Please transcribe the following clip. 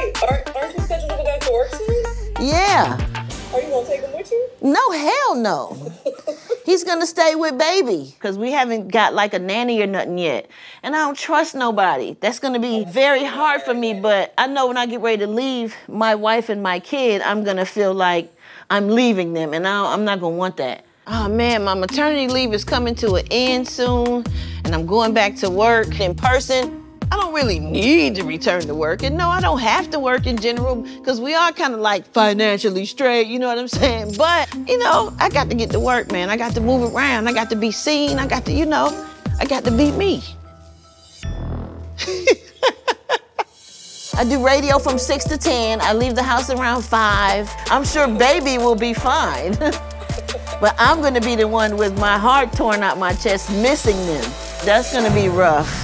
Wait, aren't, aren't you scheduled to go back to work soon? Yeah. Are you gonna take him with you? No, hell no. He's gonna stay with baby because we haven't got like a nanny or nothing yet. And I don't trust nobody. That's gonna be very hard for me, but I know when I get ready to leave my wife and my kid, I'm gonna feel like I'm leaving them, and I, I'm not gonna want that. Oh man, my maternity leave is coming to an end soon, and I'm going back to work in person. Don't really need to return to work. And no, I don't have to work in general because we are kind of like financially straight, you know what I'm saying? But, you know, I got to get to work, man. I got to move around. I got to be seen. I got to, you know, I got to be me. I do radio from 6 to 10. I leave the house around 5. I'm sure baby will be fine. but I'm going to be the one with my heart torn out my chest, missing them. That's going to be rough.